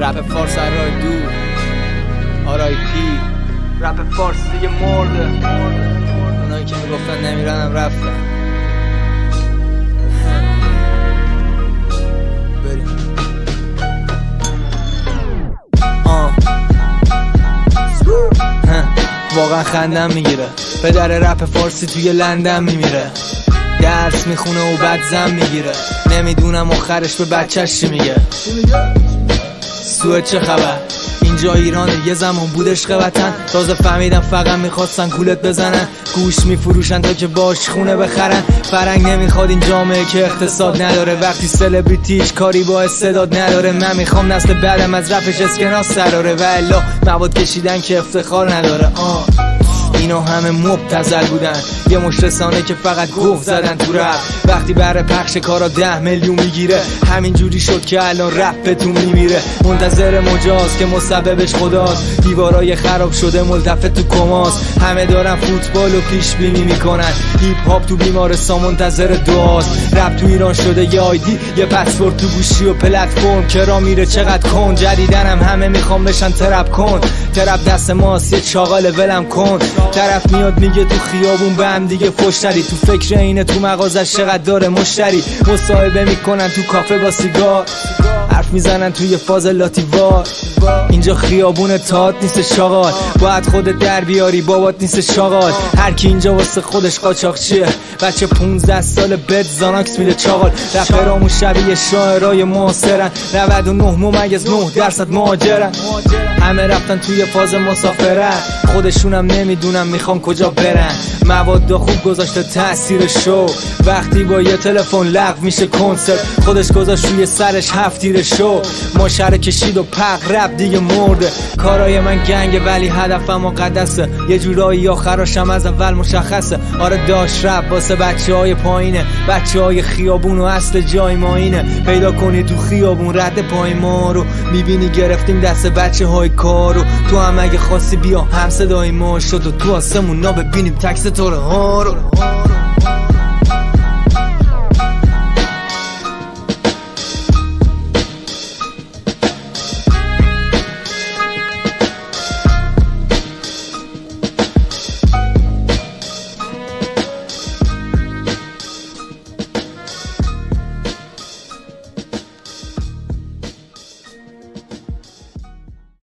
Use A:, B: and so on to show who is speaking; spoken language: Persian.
A: رپ فارس راه دور آرای پی رپ فارس دیگه مرده. اونایی که می‌گفتن نمیرنم رفتن. واقعا خندم می‌گیره. پدر رپ فارسی توی لندن میمیره. درس می‌خونه و بعد زن می‌گیره. نمی‌دونم آخرش به بچهش چی میگه. سوئد چه خبر؟ اینجا ایرانه یه زمان بود عشق وطن. تازه فهمیدم فقط می‌خواستن کولت بزنن. گوش میفروشن تا که باش خونه بخرن. فرنگ نمی‌خواد این جامعه که اقتصاد نداره. وقتی سلبریتیش کاری با استعداد نداره. من می‌خوام نسل بعدم از رفش اسکناس سراره. و الا مواد کشیدن که افتخار نداره. آه. اینا همه مبتزل بودن. یه مشرسانه که فقط گفت زدن تو رپ. وقتی بر پخش کارا ده میلیون می‌گیره همین جوری شد که الان رپتون میمیره. منتظر مجاز که مسببش خداست. دیوارای خراب شده ملتفت تو کماس همه دارن فوتبال و پیش بینی می‌کنن. هیپ هاپ تو بیمارستان منتظر دعاست. رپ تو ایران شده یه آیدی یه پسورد تو گوشی و پلتفرم. کرا میره چقدر کن جدیدنم همه می‌خوام بشن ترپ کن ترپ دست ماست یه چاقال ولم کن. طرف میاد میگه تو خیابون به هم دیگه فشتری تو فکر اینه تو مغازش چقدر داره مشتری. مصاحبه می‌کنن تو کافه با سیگار. حرف می‌زنن توی فاز لاتیوار اینجا خیابون تات نیست شاغال. باید خودت در بیاری بابات نیست شاغال. هر کی اینجا واسه خودش قاچاقچیه بچه 15 سال بد زاناکس میده چاغال. رپرامون شبیه شاعرای معاصرن. 99 ممیز 9 درصد مهاجرن. همه رفتن توی فاز مسافرت خودشونم نمی‌دونم می‌خوان کجا برن. مواد خوب گذاشته تاثیر شو. وقتی با یه تلفن لغو میشه کنسرت. خودش گذاشت روی سرش هفت تیر شو. ما شهر کشید و پق رب دیگه مرده. کارای من گنگه ولی هدفم مقدسه. یه جورایی آخراشم از اول مشخصه. آره داشت رب واسه بچه های پایینه. بچه های خیابون و اصل جای ما اینه. پیدا کنی تو خیابون رد پای ما رو. می‌بینی گرفتیم دست بچه های کارو تو هم اگه خواستی بیا هم صدای ما شد و تو آسمون ببینیم تکس تو رو.